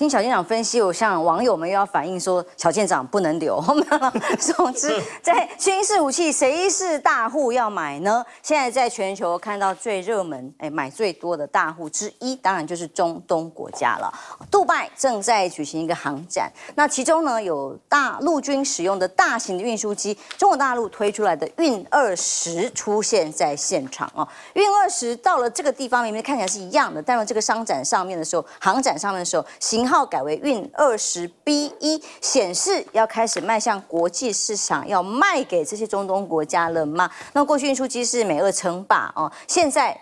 听小舰长分析，我像网友们又要反映说，小舰长不能留。总之，在军事武器，谁是大户要买呢？现在在全球看到最热门、哎买最多的大户之一，当然就是中东国家了。杜拜正在举行一个航展，那其中呢有大陆军使用的大型的运输机，中国大陆推出来的运二十出现在现场哦。运二十到了这个地方，明明看起来是一样的，但是这个商展上面的时候，航展上面的时候，型号改为运二十 B 一，显示要开始迈向国际市场，要卖给这些中东国家了吗？那过去运输机是美俄称霸哦，现在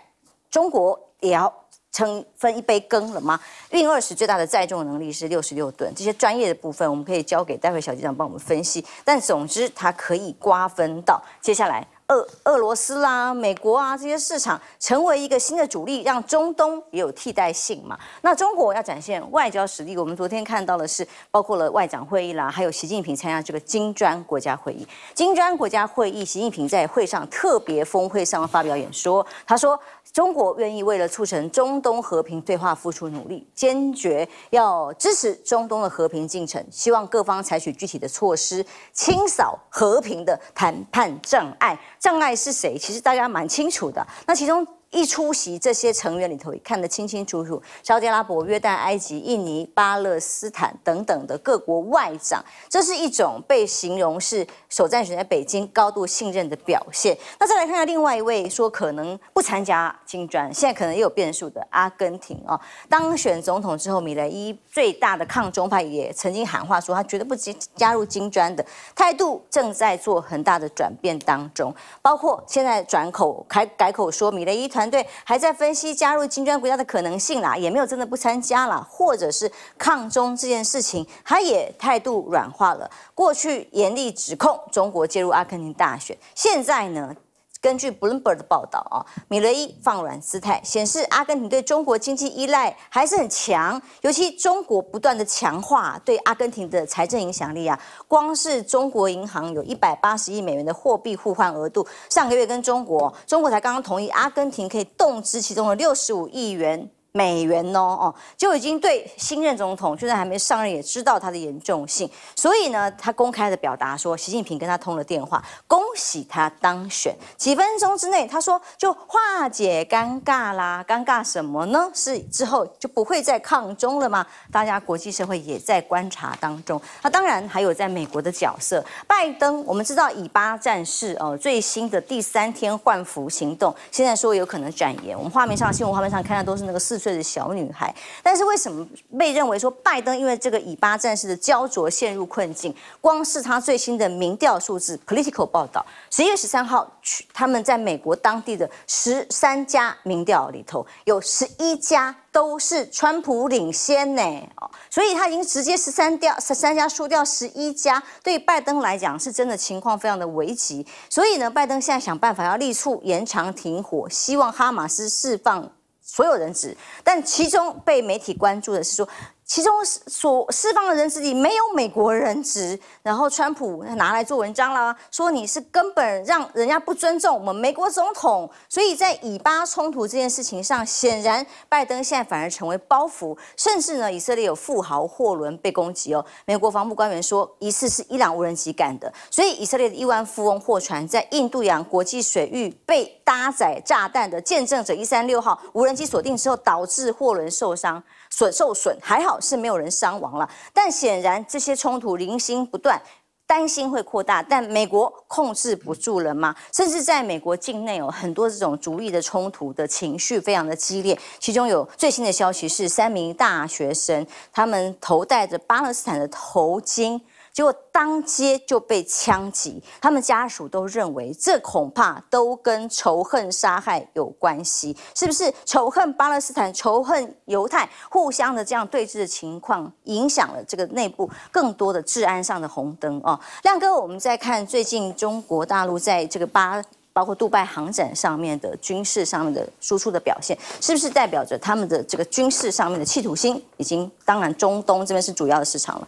中国也要称分一杯羹了吗？运二十最大的载重能力是六十六吨，这些专业的部分我们可以交给待会小机长帮我们分析。但总之，它可以瓜分到接下来。俄俄罗斯啦、美国啊这些市场成为一个新的主力，让中东也有替代性嘛。那中国要展现外交实力，我们昨天看到的是包括了外长会议啦，还有习近平参加这个金砖国家会议。金砖国家会议，习近平在会上特别峰会上发表演说，他说。中国愿意为了促成中东和平对话付出努力，坚决要支持中东的和平进程，希望各方采取具体的措施，清扫和平的谈判障碍。障碍是谁？其实大家蛮清楚的。那其中。一出席这些成员里头，也看得清清楚楚。沙特阿拉伯、约旦、埃及、印尼、巴勒斯坦等等的各国外长，这是一种被形容是首战选在北京高度信任的表现。那再来看看另外一位说可能不参加金砖，现在可能也有变数的阿根廷哦。当选总统之后，米雷伊最大的抗中派也曾经喊话说，他绝对不加加入金砖的态度正在做很大的转变当中，包括现在转口改改口说米雷伊。团队还在分析加入金砖国家的可能性啦，也没有真的不参加了，或者是抗中这件事情，他也态度软化了。过去严厉指控中国介入阿根廷大选，现在呢？根据 Bloomberg 的报道啊，米雷伊放软姿态，显示阿根廷对中国经济依赖还是很强，尤其中国不断的强化对阿根廷的财政影响力啊，光是中国银行有一百八十亿美元的货币互换额度，上个月跟中国，中国才刚刚同意阿根廷可以动支其中的六十五亿元。美元哦哦，就已经对新任总统，就算还没上任，也知道他的严重性。所以呢，他公开的表达说，习近平跟他通了电话，恭喜他当选。几分钟之内，他说就化解尴尬啦。尴尬什么呢？是之后就不会再抗中了吗？大家国际社会也在观察当中。那当然还有在美国的角色，拜登。我们知道以巴战事哦，最新的第三天换服行动，现在说有可能展延。我们画面上新闻画面上看到都是那个四。岁的小女孩，但是为什么被认为说拜登因为这个以巴战事的焦灼陷入困境？光是他最新的民调数字，Political 报道，十一月十三号，他们在美国当地的十三家民调里头，有十一家都是川普领先呢，哦，所以他已经直接十三掉十三家输掉十一家，对拜登来讲是真的情况非常的危急，所以呢，拜登现在想办法要力促延长停火，希望哈马斯释放。所有人质，但其中被媒体关注的是说。其中所释放的人质里没有美国人质，然后川普拿来做文章啦，说你是根本让人家不尊重我们美国总统，所以在以巴冲突这件事情上，显然拜登现在反而成为包袱，甚至呢，以色列有富豪货轮被攻击哦，美国防部官员说疑似是伊朗无人机干的，所以以色列的亿万富翁货船在印度洋国际水域被搭载炸弹的见证者一三六号无人机锁定之后，导致货轮受伤。损受损还好是没有人伤亡了，但显然这些冲突零星不断，担心会扩大。但美国控制不住了吗？甚至在美国境内有很多这种逐利的冲突的情绪非常的激烈。其中有最新的消息是，三名大学生他们头戴着巴勒斯坦的头巾。结果当街就被枪击，他们家属都认为这恐怕都跟仇恨杀害有关系，是不是仇恨巴勒斯坦、仇恨犹太，互相的这样对峙的情况，影响了这个内部更多的治安上的红灯哦。亮哥，我们再看最近中国大陆在这个巴，包括杜拜航展上面的军事上面的输出的表现，是不是代表着他们的这个军事上面的企图心，已经当然中东这边是主要的市场了。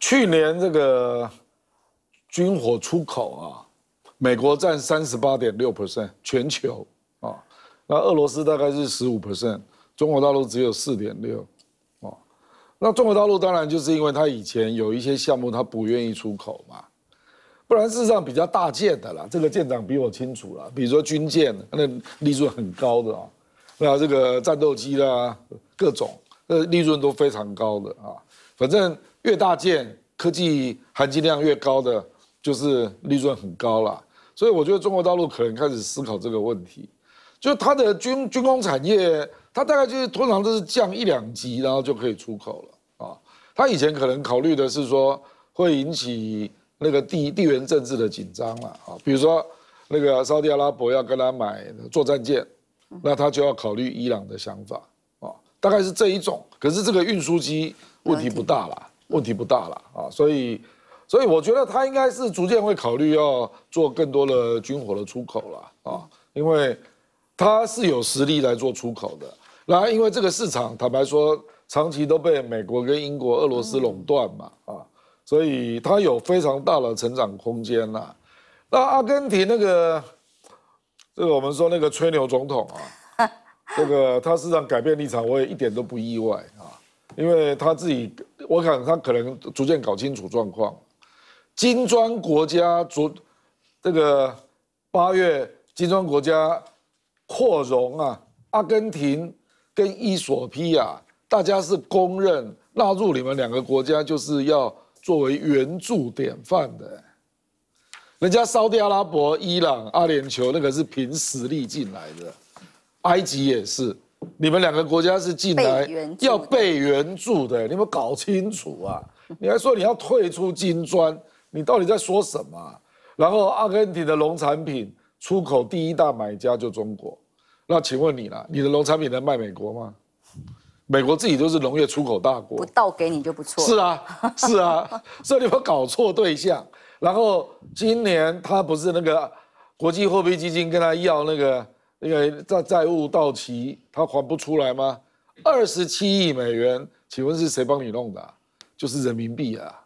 去年这个军火出口啊，美国占三十八点六 percent，全球啊，那俄罗斯大概是十五 percent，中国大陆只有四点六，啊，那中国大陆当然就是因为它以前有一些项目它不愿意出口嘛，不然事实上比较大件的啦，这个舰长比我清楚了，比如说军舰，那利润很高的啊，那这个战斗机啦，各种，呃，利润都非常高的啊，反正越大件，科技含金量越高的，就是利润很高了。所以我觉得中国大陆可能开始思考这个问题，就它的军军工产业，它大概就是通常都是降一两级，然后就可以出口了啊。它以前可能考虑的是说会引起那个地地缘政治的紧张了啊，比如说那个沙特阿拉伯要跟他买作战舰，那他就要考虑伊朗的想法啊，大概是这一种。可是这个运输机问题不大了，问题不大了啊，所以。所以我觉得他应该是逐渐会考虑要做更多的军火的出口了啊，因为他是有实力来做出口的。那因为这个市场坦白说，长期都被美国跟英国、俄罗斯垄断嘛啊，所以他有非常大的成长空间呐。那阿根廷那个，这个我们说那个吹牛总统啊，这个他事实上改变立场，我也一点都不意外啊，因为他自己，我想他可能逐渐搞清楚状况。金砖国家昨这个八月，金砖国家扩容啊，阿根廷跟伊索比亚，大家是公认纳入你们两个国家，就是要作为援助典范的。人家沙特阿拉伯、伊朗、阿联酋那个是凭实力进来的，埃及也是，你们两个国家是进来要被援助的，你们搞清楚啊！你还说你要退出金砖？你到底在说什么？然后阿根廷的农产品出口第一大买家就中国，那请问你啦，你的农产品能卖美国吗？美国自己都是农业出口大国，不倒给你就不错。是啊，是啊，所以你们搞错对象。然后今年他不是那个国际货币基金跟他要那个那个债债务到期，他还不出来吗？二十七亿美元，请问是谁帮你弄的？就是人民币啊。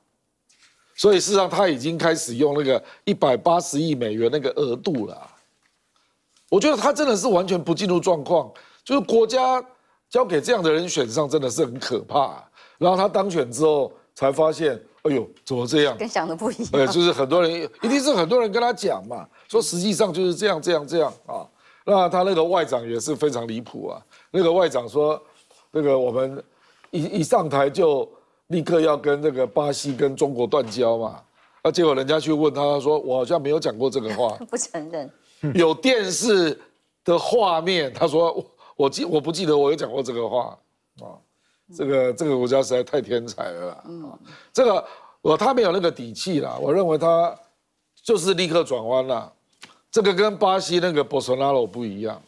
所以事实上，他已经开始用那个一百八十亿美元那个额度了。我觉得他真的是完全不进入状况，就是国家交给这样的人选上，真的是很可怕。然后他当选之后，才发现，哎呦，怎么这样？跟想的不一样。对，就是很多人一定是很多人跟他讲嘛，说实际上就是这样这样这样啊。那他那个外长也是非常离谱啊。那个外长说，那个我们一一上台就。立刻要跟那个巴西跟中国断交嘛？啊结果人家去问他，他说我好像没有讲过这个话，不承认。有电视的画面，他说我我记我不记得我有讲过这个话啊。这个这个国家实在太天才了。嗯，这个我他没有那个底气啦。我认为他就是立刻转弯了。这个跟巴西那个博索纳罗不一样，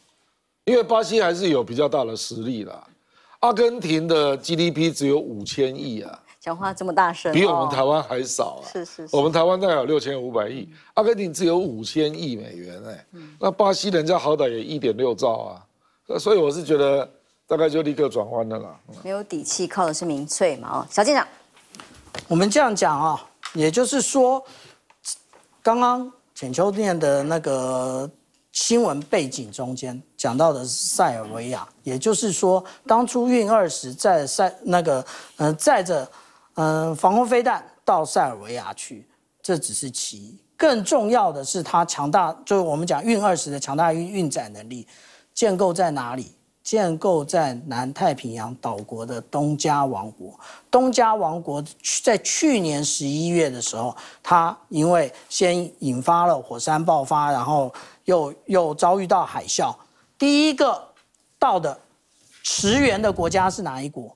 因为巴西还是有比较大的实力啦。阿根廷的 GDP 只有五千亿啊，讲话这么大声，比我们台湾还少啊。是是，我们台湾大概有六千五百亿，阿根廷只有五千亿美元哎。那巴西人家好歹也一点六兆啊，所以我是觉得大概就立刻转弯的啦。没有底气，靠的是民粹嘛哦。小舰长，我们这样讲啊，也就是说，刚刚浅秋念的那个。新闻背景中间讲到的是塞尔维亚，也就是说，当初运二十在塞那个嗯载着嗯防空飞弹到塞尔维亚去，这只是其一，更重要的是它强大，就是我们讲运二十的强大运运载能力，建构在哪里？建构在南太平洋岛国的东加王国。东加王国在去年十一月的时候，它因为先引发了火山爆发，然后又又遭遇到海啸。第一个到的驰援的国家是哪一国？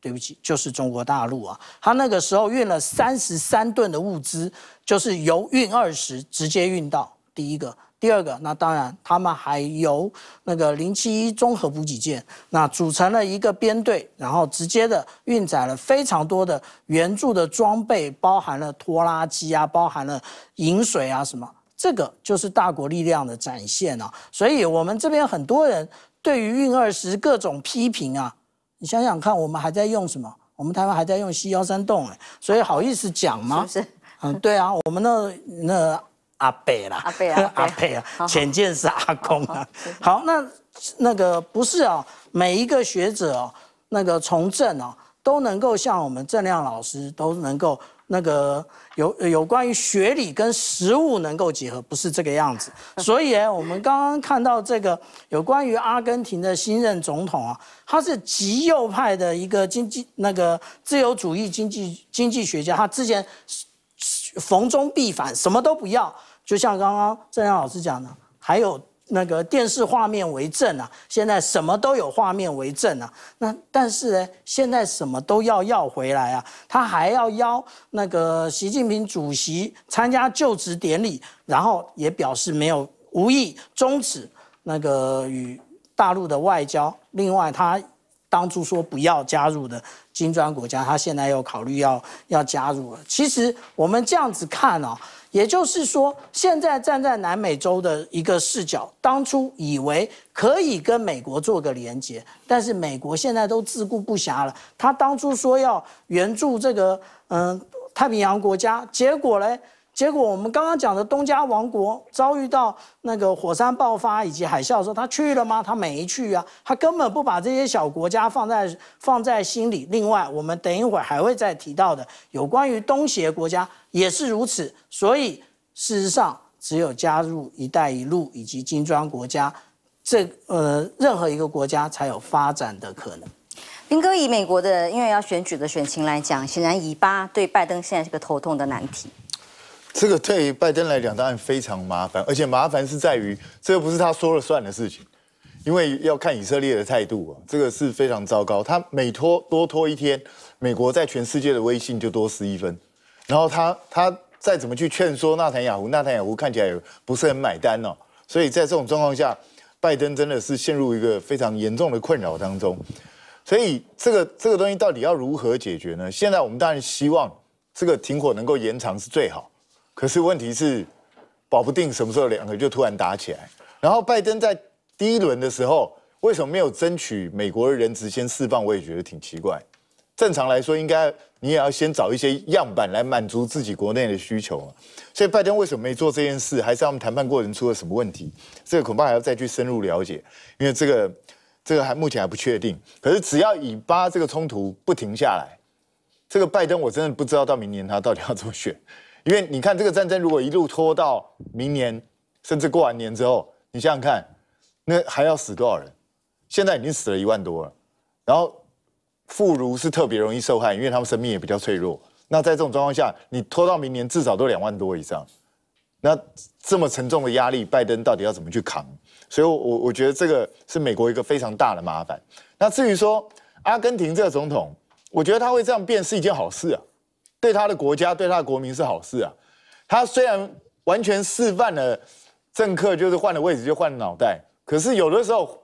对不起，就是中国大陆啊。他那个时候运了三十三吨的物资，就是由运二十直接运到第一个。第二个，那当然，他们还由那个零七一综合补给舰，那组成了一个编队，然后直接的运载了非常多的援助的装备，包含了拖拉机啊，包含了饮水啊什么，这个就是大国力量的展现啊。所以，我们这边很多人对于运二十各种批评啊，你想想看，我们还在用什么？我们台湾还在用 C 幺三洞哎，所以好意思讲吗？是，嗯，对啊，我们那那。阿伯啦，阿伯啊，阿伯 啊，浅见是阿公啊。好，那那个不是啊，每一个学者哦，那个从政哦，都能够像我们郑亮老师都能够那个有有关于学理跟实务能够结合，不是这个样子。所以，我们刚刚看到这个有关于阿根廷的新任总统啊，他是极右派的一个经济那个自由主义经济经济学家，他之前逢中必反，什么都不要，就像刚刚郑亮老师讲的，还有。那个电视画面为证啊，现在什么都有画面为证啊。那但是呢，现在什么都要要回来啊。他还要邀那个习近平主席参加就职典礼，然后也表示没有无意终止那个与大陆的外交。另外，他当初说不要加入的金砖国家，他现在又考虑要要加入了。其实我们这样子看哦。也就是说，现在站在南美洲的一个视角，当初以为可以跟美国做个连接，但是美国现在都自顾不暇了。他当初说要援助这个嗯太平洋国家，结果嘞？结果我们刚刚讲的东加王国遭遇到那个火山爆发以及海啸的时候，他去了吗？他没去啊，他根本不把这些小国家放在放在心里。另外，我们等一会儿还会再提到的，有关于东协国家也是如此。所以事实上，只有加入“一带一路”以及金砖国家，这呃任何一个国家才有发展的可能。林哥以美国的因为要选举的选情来讲，显然以巴对拜登现在是个头痛的难题。这个对于拜登来讲当然非常麻烦，而且麻烦是在于这个不是他说了算的事情，因为要看以色列的态度啊，这个是非常糟糕。他每拖多拖一天，美国在全世界的威信就多失一分。然后他他再怎么去劝说纳坦雅胡，纳坦雅胡看起来也不是很买单哦。所以在这种状况下，拜登真的是陷入一个非常严重的困扰当中。所以这个这个东西到底要如何解决呢？现在我们当然希望这个停火能够延长是最好。可是问题是，保不定什么时候两个就突然打起来。然后拜登在第一轮的时候，为什么没有争取美国的人质先释放？我也觉得挺奇怪。正常来说，应该你也要先找一些样板来满足自己国内的需求嘛。所以拜登为什么没做这件事？还是他们谈判过程出了什么问题？这个恐怕还要再去深入了解，因为这个这个还目前还不确定。可是只要以巴这个冲突不停下来，这个拜登我真的不知道到明年他到底要怎么选。因为你看，这个战争如果一路拖到明年，甚至过完年之后，你想想看，那还要死多少人？现在已经死了一万多了，然后妇孺是特别容易受害，因为他们生命也比较脆弱。那在这种状况下，你拖到明年至少都两万多以上，那这么沉重的压力，拜登到底要怎么去扛？所以，我我觉得这个是美国一个非常大的麻烦。那至于说阿根廷这个总统，我觉得他会这样变是一件好事啊。对他的国家，对他的国民是好事啊。他虽然完全示范了政客就是换了位置就换了脑袋，可是有的时候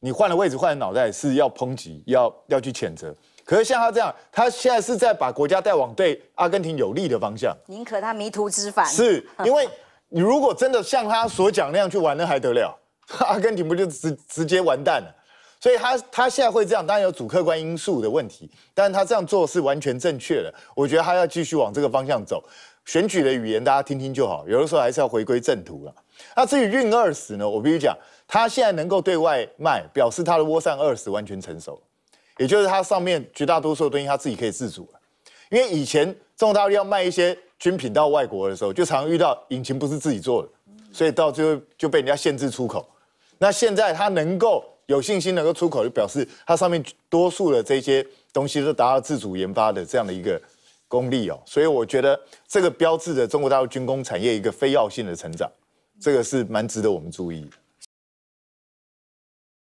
你换了位置换了脑袋是要抨击，要要去谴责。可是像他这样，他现在是在把国家带往对阿根廷有利的方向。宁可他迷途知返。是 因为你如果真的像他所讲那样去玩，那还得了？阿根廷不就直直接完蛋了？所以他他现在会这样，当然有主客观因素的问题，但是他这样做是完全正确的。我觉得他要继续往这个方向走。选举的语言大家听听就好，有的时候还是要回归正途了。那至于运二十呢，我必须讲，他现在能够对外卖，表示他的涡扇二十完全成熟，也就是他上面绝大多数的东西他自己可以自主了。因为以前中国大陆要卖一些军品到外国的时候，就常遇到引擎不是自己做的，所以到最后就被人家限制出口。那现在他能够。有信心能够出口，就表示它上面多数的这些东西都达到自主研发的这样的一个功力哦，所以我觉得这个标志着中国大陆军工产业一个非要性的成长，这个是蛮值得我们注意。